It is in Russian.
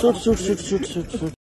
Шут, шут, шут, шут, шут, шут.